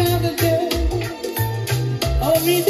another day. Only